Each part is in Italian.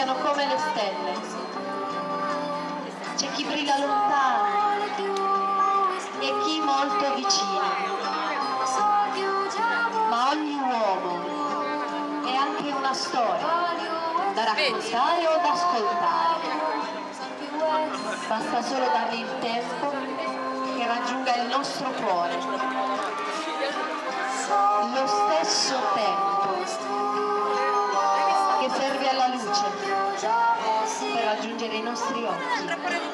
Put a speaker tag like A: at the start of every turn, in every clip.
A: siano come le stelle. C'è chi brilla lontano e chi molto vicino. Ma ogni uomo è anche una storia da raccontare o da ascoltare. Basta solo dargli il tempo che raggiunga il nostro cuore. Lo stesso tempo che serve alla luce per raggiungere i nostri occhi. Ah,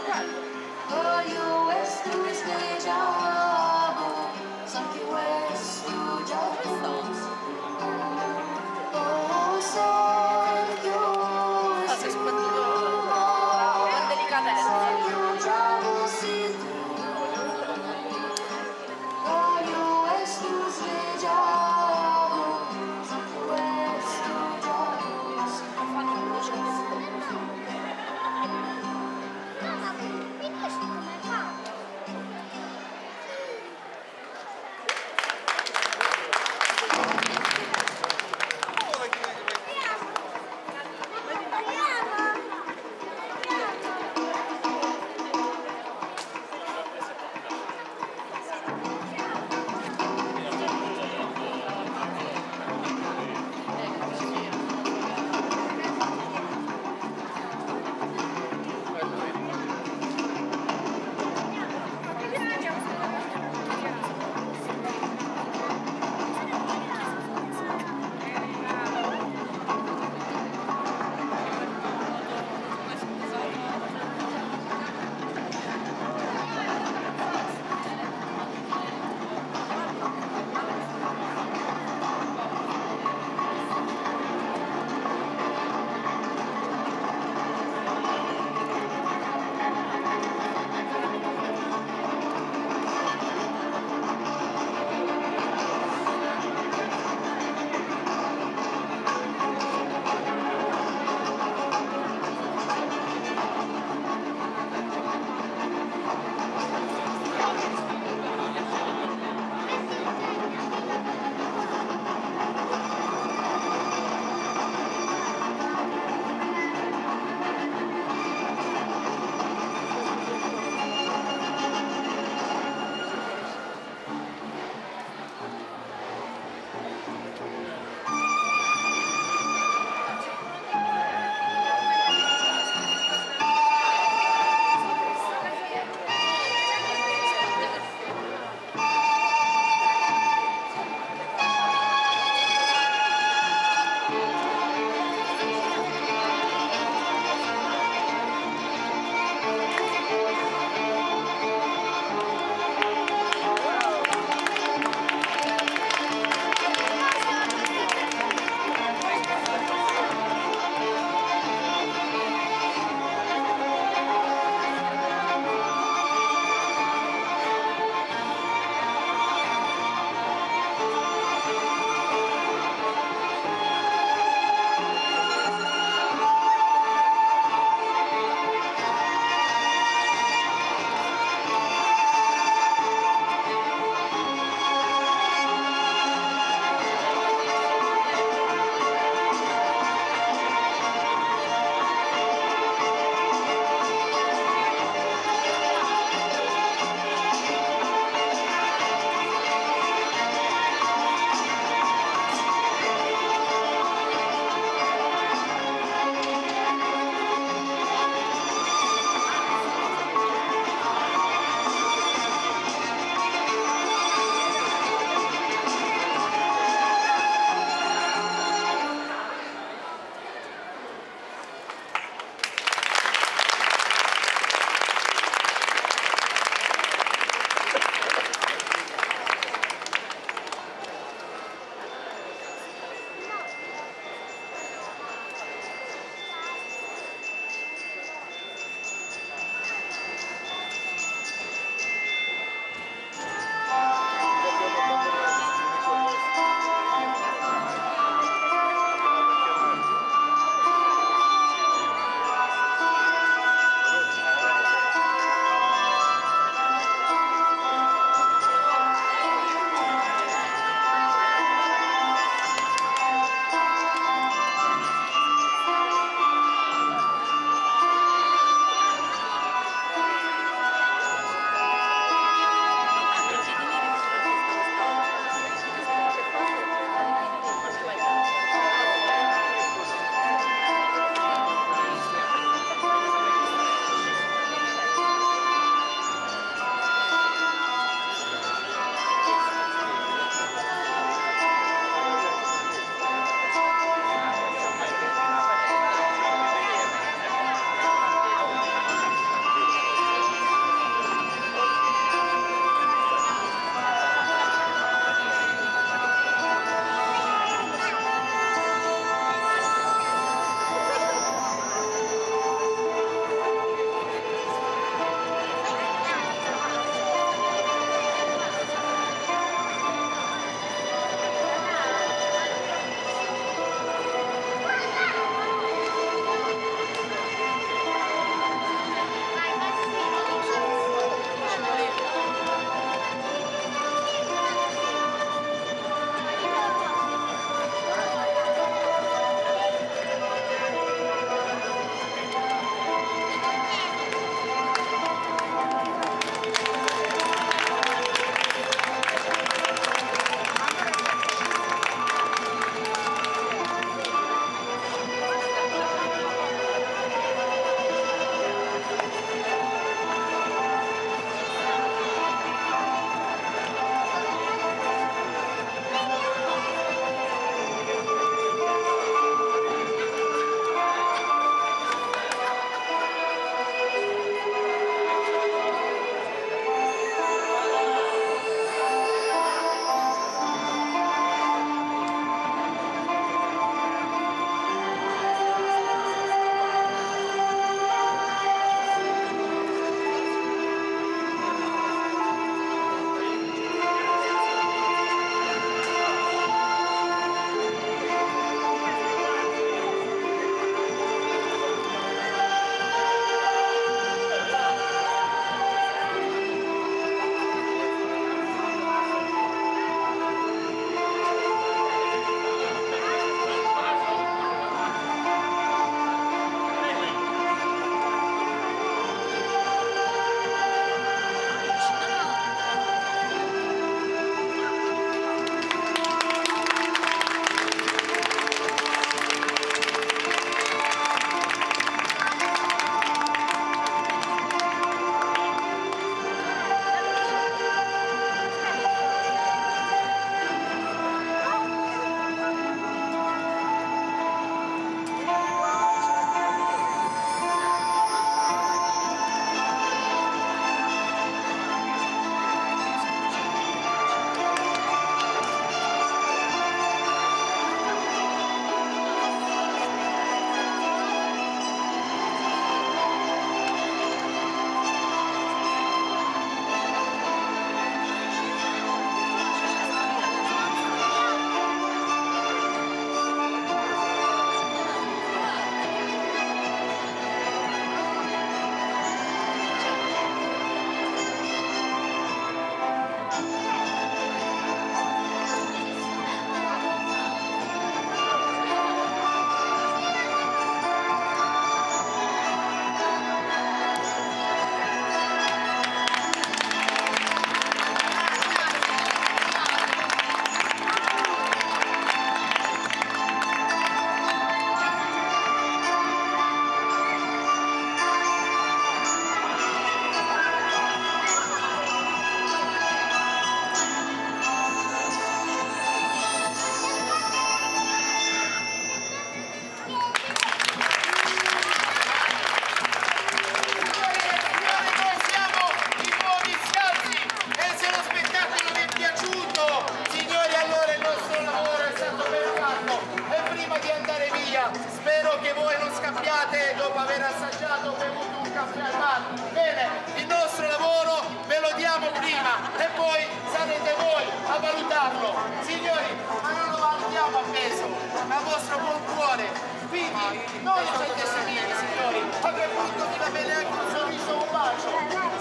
A: sappiate dopo aver assaggiato bevuto un caffè al bar. Bene, il nostro lavoro ve lo diamo prima e poi sarete voi a valutarlo. Signori, ma non lo valutiamo a peso, ma a vostro buon cuore. Quindi non siete simili, signori, a quel punto vi va bene anche un sorriso un bacio.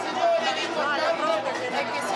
A: Signori, l'importante è che si